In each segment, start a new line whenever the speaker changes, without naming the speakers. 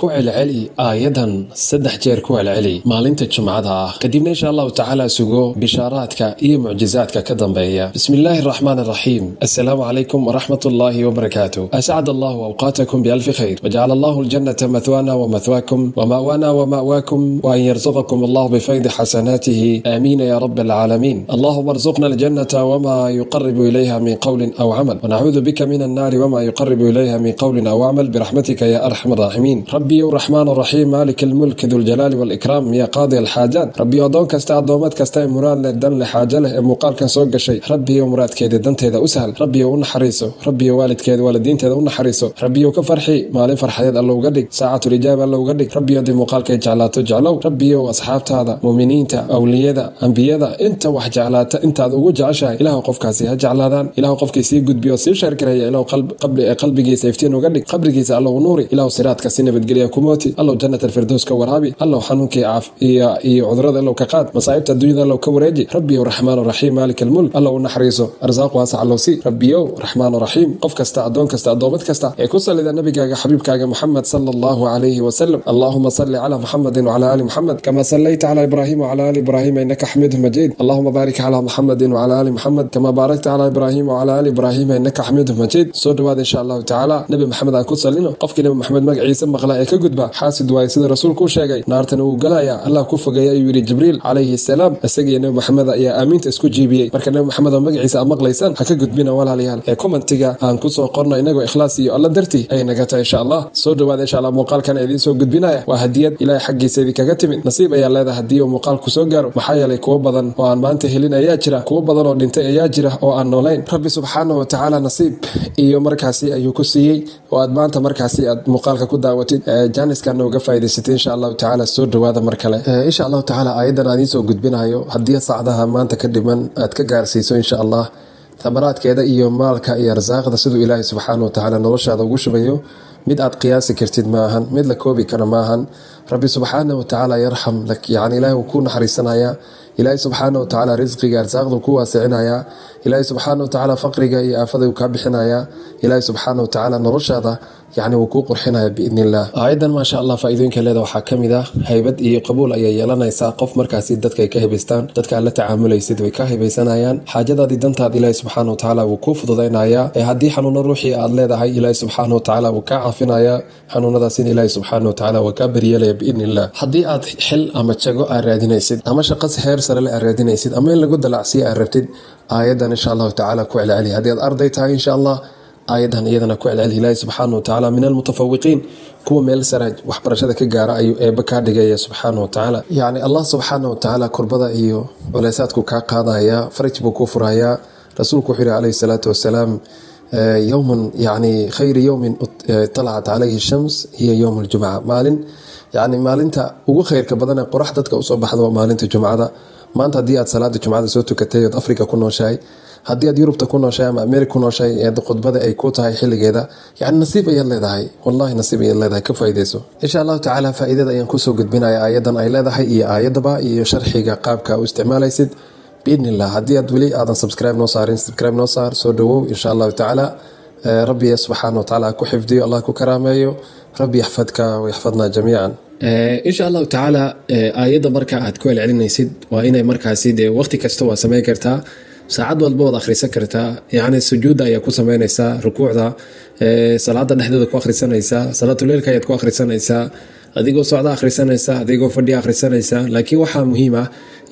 ku celceli aayadan saddex jeer ku celceli maalinta jumcada ah kadibna insha allahu tacaala sugo bishaaraadka iyo mucjizaadka ka dambeeya bismi illaahi araxmaan araxiim assalaamu calaykum waraxmat ullaahi wabarakaatu ascad allahu awqaatakum bialfi khayr wajacala allahu aljannata mathwana wamathwaakum wama'wana wama'waakum waan yarzuqakum allahu bifaydi xasanaatihi aamiina ya rab alcaalamiin allahuma arzuqna aljannata wama yuqaribu ilayha min qowlin aw camal wanacuudu bika min annaari wama yuqaribu ilayha min qowlin aw camal biraxmatika ya arxam araaximiin rabbi raxmaan raxiim maalik almulk duljalaali walikraam ya qaadi alxaajaat rabbi addoon kasta addoomaad kasta ee muraad leh dan leh xaajo leh ee muuqaalkan soo gashay rabbiyo muraadkeeda danteeda u sahal. Rabbiyo u naxariiso. Rabbiyo waalidkeeda waalidiinteeda u naxariiso. Rabbiyo ka farxi maalin farxadeed alla uga dhig saacatulijaaba alla uga dhig. Rabbiyo haddii muuqaalkay jeclaato jeclow. Rabbiyo asxaabtaada muuminiinta awliyada ambiyada inta wax jeclaata intaad ugu jeceshahay ilahu qofkaasi ha jeclaadaan. Ilahu qofkii sii gudbiyo sii sheergareeya ilahu qalbigiisa iftiin uga dhig. Qabrigiisa alla u nuuri. Ilahu siraadka si nabadgelya kumooti allow jannat alfirdows ka waraabi allow xanuunkii iyo cudurrada allow ka qaad masaa'ibta adduunyada allow ka wareeji rabbiyow raxmaan raxiim maalik almulk allow u naxariiso arsaaq waasac allow si rabbiyow raxmaan raxiim qof kasta addoon kasta addoomad kasta ee ku sallida nabigaaga xabiibkaaga muxamed sala allahu calayhi wasalam allahuma salli calaa muxamedin wcala ali muxamed kama sallayta calaa ibraahim wcala ali ibraahim innaka xamiidu majiid allahuma baarik calaa muxamedin wcala ali muxamed kama baarakta calaa ibraahim wcala ali ibraahim innaka xamiidu majiid. Soo dhawaada insha allahu tacaala nabi maxamed aan ku sallino qofkii nabi maxamed magaciisa maqla ee ka gudba xaasid waaye sida rasuulku u sheegay. Naartana wuu galaya allah ku fogeeya ayuu yidhi jibriil calayhi salaam isagiiyo nabi maxamed ayaa aamiinta isku jiibiyey. Marka nabi maxamed oo magaciisa aad maqlaysaan ha ka gudbina walaalayaal. Ee commentiga aan ku soo qorno inagoo ikhlaas iyo alla dartii ay naga tahay insha allah. Soo dhawaada insha allah muuqaalkan idiin soo gudbinaya. Waa hadiyad ilaahay xaggiisa idinkaga timid. Nasiib ayaa leedahay haddii uu muuqaalku soo gaaro. Maxaa yeelay kuwo badan oo aan maanta helin ayaa jira. Kuwo badan oo dhintay ayaa jira oo aan noolayn. Rabbi subxaana wa tacaala nasiib iyo markaasi ayuu ku siiyey. Oo aad maanta markaasi aad muuqaalka ku daawatid jaaniskana uga faa'idaysatay insha allahu tacaala soo dhawaada mar kale. Insha allahu tacaala aayadan aan idiin soo gudbinayo haddii saacdaha maanta ka dhiman aad ka gaarsiiso insha allah tamaraadkeeda iyo maalka iyo arsaaqda siduu ilaahay subxaana wa tacaala noloshaada ugu shubayo mid aad qiyaasi kartid maahan mid la koobi kara maahan rabbi subxaana wa tacaala yarxam lak yani ilahay wuu ku naxariisanaya. Ilaahay subxaana wa tacaala risqiga arsaaqda ku waasicinaya ilaahay subxaana wa tacaala faqriga iyo aafada uu kaa bixinaya ilaahay subxaana wa tacaala noloshaada yani wuu kuu qurxinaya biidni illah aayadan maasha allah faa'iidooyinka leeda waxaa ka mid ah. Haybad iyo qabuul ayay yeelanaysaa qof markaasi dadka ka hibaystaan dadka aad la tacaamulaysid way ka hibaysanayaan xaajadaadii dantaad ilaahay subxaana wa tacaala wuu kuu fududaynaya ee haddii xanuuno ruuxii aad leedahay ilaahay subxaana wa tacaala wuu kaa caafinaya xanuunadaasina ilaahay subxaana wa tacaala waa kaa beryeelaya biidni illah haddii aad xil ama jago aad raadinaysid ama shaqas heer sare le aad raadinaysid ama in lagu dalacsiyo aad rabtid aayadan insha allahu tacaala ku celceli haddii aad arday tahay insha allah aayadan iyadana ku celceli ilaahi subxaana wa tacaala min almutafawiqiin kuwa meel sare waxbarashada ka gaara ayuu eebba kaa dhigaya subxaana wa tacaala. Yacni allah subxaana wa tacaala kurbada iyo culeysaadku kaa qaadaya faraj buu kuu furayaa rasuulku wuxuu yihi calayhi salaatu wasalaam yowman yani khayri yowmin talacat calayhi shams hiya yowm ljumca maalin yani maalinta ugu khayrka badan ee qorax dadka u soo baxda waa maalinta jumcada maanta haddii aad salaada jumcada soo tukatay ood africa ku nooshahay haddii aad yurubta ku nooshahay ama america ku nooshahay ee khudbada ay ku tahay xilligeeda yani nasiib ayaad leedahay. Wallahi nasiib ayaad leedahay ka faaideyso insha allahu tacaala faa'iidada ayaan ku soo gudbinaya aayadan ay leedahay iyo aayadaba iyo sharxiga qaabka u isticmaalaysid biidni haddii aad weli aadan subscribe noo saarin subscribe noo saar soo dhawow insha allahu tacaala. Rabbi subxaana wa tacaala ku xifdiyo allah ku karaameeyo. Rabbi yaxfadka wayaxfadna jamiican insha allahu tacaala aayadda marka aad ku celcelinaysid waa inay markaasi dee waqti kasta waa samayn kartaa saacad walba waad akhrisan kartaa yacni sujuudda ayaa ku samaynaysaa rukuucda salaada dhexdeeda ku akhrisanaysaa salaatuleilka ayaad ku akhrisanaysaa adigoo socda akhrisanaysa adigoo fadhiya akhrisanaysa. Laakiin waxaa muhiim ah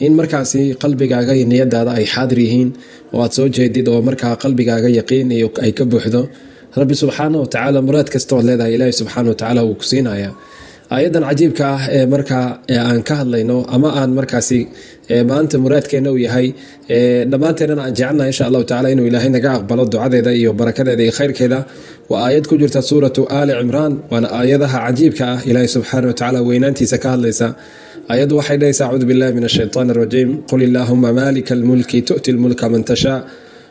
in markaasi qalbigaaga iyo niyadaada ay xaadir yihiin oo aad soo jeedid oo markaa qalbigaaga yaqiin ay ka buuxdo. Rabbi subxaana wa tacaala muraad kasta ood leedahay ilaahi subxaana wa tacaala wuu ku siinaya aayadan cajiibka ah ee markaa aan ka hadlayno ama aan markaasi maanta muraadkeena uu yahay dhammaanteennana aan jecelnahay insha allahu tacala inuu ilaahay naga aqbalo ducadeeda iyo barakadeeda iyo khayrkeeda. Waa aayad ku jirta suuratu aali cimraan waana aayadaha cajiibka ah ilaahay subxaana wa tacaala weynaantiisa ka hadlaysa. Aayaddu waxay dhahaysa acuudu billahi min ashaytaan arajiim qul illaahuma maalika almulki tu'ti lmulka man tashaa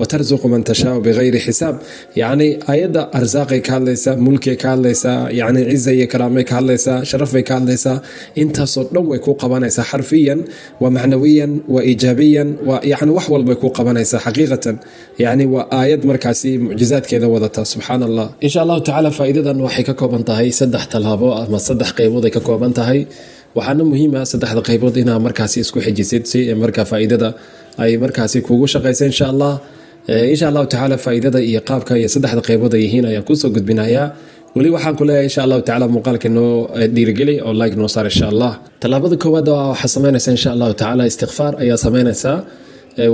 Watarzuqu man tashaau bigayri xisaab yacni ayadda arsaaqay ka hadlaysaa mulkay ka hadlaysaa yacni ciza iyo karaamay ka hadlaysaa sharafay ka hadlaysaa intaasoo dhan way ku qabanaysaa xarfiyan wa macnawiyan wa iijaabiyan wa yacni wax walbay ku qabanaysaa xaqiiqatan yacni waa aayad markaasi mucjizaadkeeda wadata subxaan allah insha allahu tacaala faa'iidadan waxay ka kooban tahay saddex tallaabo ama saddex qaybood ay ka kooban tahay waxaana muhiim ah saddexda qaybood inaa markaasi isku xijisid si markaa faa'iidada ay markaasi kugu shaqaysa insha allah insha allahu tacaala faa'iidada iyo qaabka iyo saddexda qaybood ay yihiin ayaan ku soo gudbinayaa weli waxaan ku leeyahay insha allahu tacaala muuqaalka noo dhiirigeli oo like noo saar insha allah. Tallaabada koowaad waxaa samaynaysaa insha allahu tacaala istikfaar ayaa samaynaysaa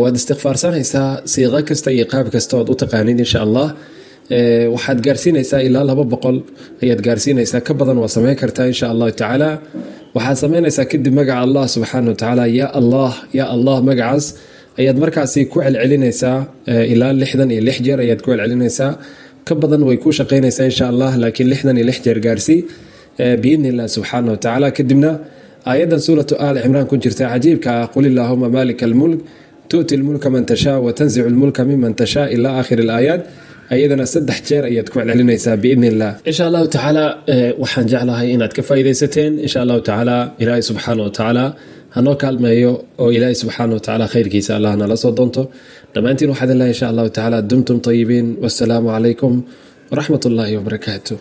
waad istikfaarsanaysaa siiqo kasta iyo qaab kasta ood u taqaanid insha allah. Waxaad gaarsiinaysaa ilaa laba boqol ayaad gaarsiinaysaa. Ka badan waa samayn kartaa insha allahu tacaala waxaad samaynaysaa kadib magaca allah subxaana wa tacaala ya allah ya allah magacaas ayaad markaasi ku celcelinaysaa ilaa lixdan iyo lix jeer ayaad ku celcelinaysaa. Ka badan way ku shaqaynaysaa insha allah laakiin lixdan iyo lix jeer gaarsii biidni illah subxaana wa kadibna aayadan suuratu aal cimraan ku jirta cajiibka ah qul illaahuma maalika almulk tu'ti lmulka man tashaa wa tanzicu lmulka miman tashaa ilaa aakhiri alaayaat ayadana saddex jeer ayaad ku celcelinaysaa biidni illah insha allahu tacaala waxaan jeclahay inaad ka faa'iidaysateen insha allahu tacaala ilaahay subxaana wa tacaala hanoo kaalmeeyo oo ilaahay subxaana wa tacaala khayrkiisa allah nala soo doonto. Dhammaantiin waxaad ilahay insha allahu tacaala dumtum tayibiin. Wassalaamu calaykum waraxmat ullaahi wabarakaatu